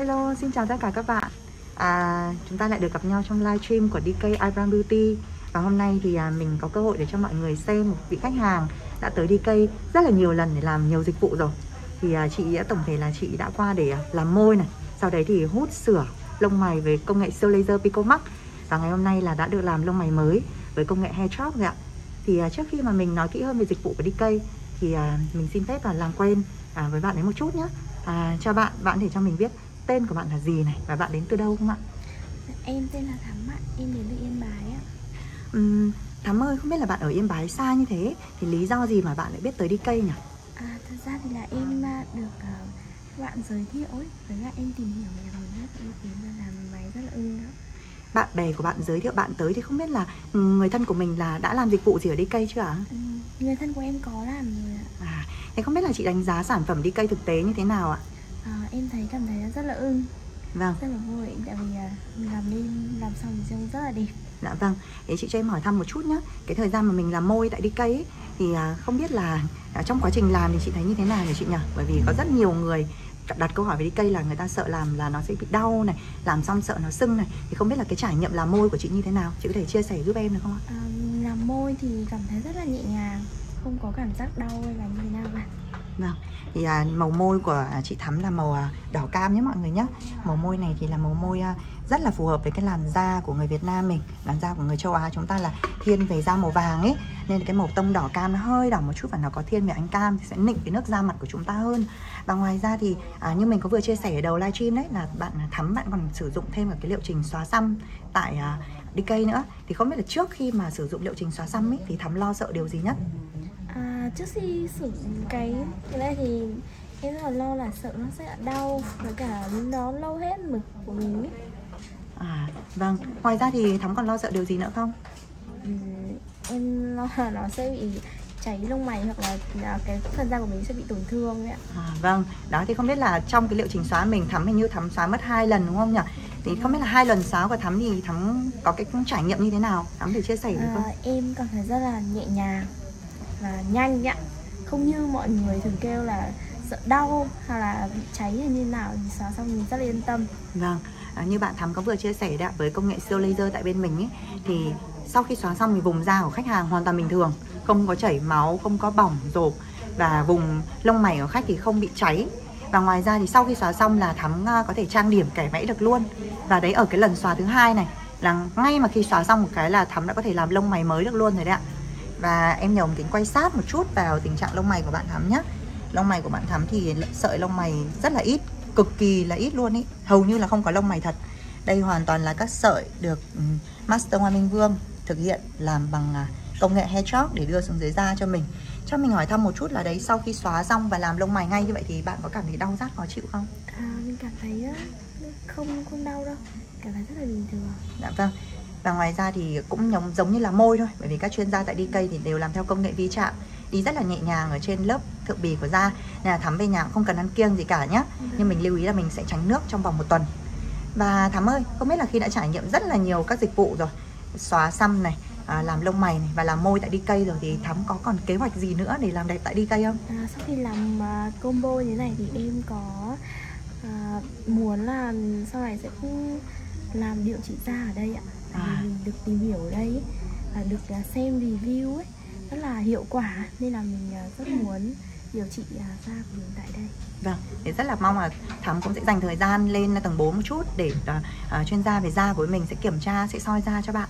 Hello, xin chào tất cả các bạn. À, Chúng ta lại được gặp nhau trong live stream của DK Eyebrow Beauty. Và hôm nay thì à, mình có cơ hội để cho mọi người xem một vị khách hàng đã tới DK rất là nhiều lần để làm nhiều dịch vụ rồi. Thì à, chị tổng thể là chị đã qua để à, làm môi này Sau đấy thì hút sửa lông mày với công nghệ siêu laser Pico Max Và ngày hôm nay là đã được làm lông mày mới với công nghệ hair chop rồi ạ. Thì à, trước khi mà mình nói kỹ hơn về dịch vụ của DK Thì à, mình xin phép là làm quen à, với bạn ấy một chút nhé à, Chào bạn, bạn thể cho mình biết tên của bạn là gì này và bạn đến từ đâu không ạ? Em tên là Thắm ạ, em đến từ Yên Bái ạ Uhm, Thắm ơi, không biết là bạn ở Yên Bái xa như thế thì lý do gì mà bạn lại biết tới đi cây nhỉ? À, thật ra thì là em à, được uh, bạn giới thiệu ấy, với lại em tìm hiểu về mình rất uy tín và làm máy rất là ưng đó Bạn bè của bạn giới thiệu bạn tới thì không biết là người thân của mình là đã làm dịch vụ gì ở đi cây chưa ạ? Ừ, người thân của em có làm rồi ạ À, thế không biết là chị đánh giá sản phẩm đi cây thực tế như thế nào ạ? À, em thấy cảm thấy rất là ưng. Vâng. rất là vui tại vì uh, mình làm lên làm xong thì trông rất là đẹp. Dạ vâng, thế chị cho em hỏi thăm một chút nhé Cái thời gian mà mình làm môi tại đi cây ấy, Thì à, không biết là à, trong quá trình làm thì chị thấy như thế nào nhỉ chị nhỉ? Bởi vì có rất nhiều người đặt câu hỏi về đi cây là người ta sợ làm là nó sẽ bị đau này Làm xong sợ nó sưng này. Thì không biết là cái trải nghiệm làm môi của chị như thế nào? Chị có thể chia sẻ giúp em được không ạ? à, làm môi thì cảm thấy rất là nhẹ nhàng không có cảm giác đau hay là như thế nào cả Vâng, thì à, màu môi của à, chị Thắm là màu à, đỏ cam nhé mọi người nhé. Màu môi này thì là màu môi à, rất là phù hợp với cái làn da của người Việt Nam mình. Làn da của người châu Á chúng ta là thiên về da màu vàng ấy. Nên cái màu tông đỏ cam nó hơi đỏ một chút và nó có thiên về ánh cam thì sẽ nịnh cái nước da mặt của chúng ta hơn. Và ngoài ra thì à, như mình có vừa chia sẻ ở đầu livestream đấy là bạn Thắm bạn còn sử dụng thêm cả cái liệu trình xóa xăm tại à, DK nữa. Thì không biết là trước khi mà sử dụng liệu trình xóa xăm ấy thì Thắm lo sợ điều gì nhất? À, trước khi sử cái cái này thì em rất là lo là sợ nó sẽ đau và cả nó lâu hết mực của mình ấy. À, vâng. Ngoài ra thì Thắm còn lo sợ điều gì nữa không? Ừ, em lo là nó sẽ bị cháy lông mày hoặc là à, cái phần da của mình sẽ bị tổn thương ấy ạ. À, vâng. Đó thì không biết là trong cái liệu trình xóa mình Thắm hình như Thắm xóa mất hai lần đúng không nhỉ? Thì không biết là hai lần xóa của Thắm thì Thắm có cái trải nghiệm như thế nào? Thắm thể chia sẻ được không? À, em cảm thấy rất là nhẹ nhàng là nhanh ạ. Không như mọi người thường kêu là sợ đau hay là bị cháy hay như nào thì xóa xong mình rất là yên tâm. Vâng. À, như bạn Thắm có vừa chia sẻ đã với công nghệ siêu laser tại bên mình ấy thì sau khi xóa xong thì vùng da của khách hàng hoàn toàn bình thường không có chảy máu không có bỏng rộp và vùng lông mày của khách thì không bị cháy và ngoài ra thì sau khi xóa xong là thắm à, có thể trang điểm kẻ vẽ được luôn và đấy ở cái lần xóa thứ hai này là ngay mà khi xóa xong một cái là thắm đã có thể làm lông mày mới được luôn rồi đấy ạ và em nhờ một kính quay sát một chút vào tình trạng lông mày của bạn thắm nhé lông mày của bạn thắm thì sợi lông mày rất là ít cực kỳ là ít luôn ý. Hầu như là không có lông mày thật. Đây hoàn toàn là các sợi được Master Hoa Minh Vương thực hiện làm bằng à, công nghệ hair chop để đưa xuống dưới da cho mình. Cho mình hỏi thăm một chút là đấy sau khi xóa xong và làm lông mày ngay như vậy thì bạn có cảm thấy đau rát khó chịu không? À, mình cảm thấy không không đau đâu. Cảm thấy rất là bình thường. Dạ vâng và ngoài ra thì cũng giống giống như là môi thôi bởi vì các chuyên gia tại DK thì đều làm theo công nghệ vi chạm đi rất là nhẹ nhàng ở trên lớp thượng bì của da. Nên là thắm về nhà cũng không cần ăn kiêng gì cả nhé nhưng mình lưu ý là mình sẽ tránh nước trong vòng một tuần. Và thắm ơi không biết là khi đã trải nghiệm rất là nhiều các dịch vụ rồi. Xóa xăm này à, làm lông mày này và làm môi tại DK rồi thì thắm có còn kế hoạch gì nữa để làm đẹp tại DK không? À, sau khi làm uh, combo như thế này thì em có uh, muốn là sau này sẽ làm điều trị da ở đây ạ à. được tìm hiểu ở đây và được uh, xem review ấy rất là hiệu quả nên là mình uh, rất muốn điều trị da của mình tại đây Vâng, thì rất là mong là Thắm cũng sẽ dành thời gian lên tầng 4 một chút để uh, chuyên gia về da của mình sẽ kiểm tra, sẽ soi da cho bạn